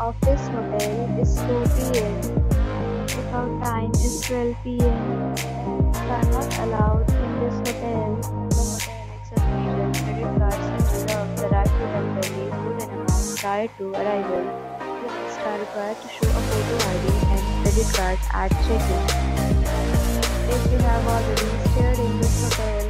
of this hotel is 2 p.m. Checkout time is 12 p.m. Pets are not allowed in this hotel. The hotel accepts major credit cards and reserves the right to temporarily hold an amount prior to arrival. Guests are required to show a photo ID and credit card at check-in. If you have already stayed in this hotel,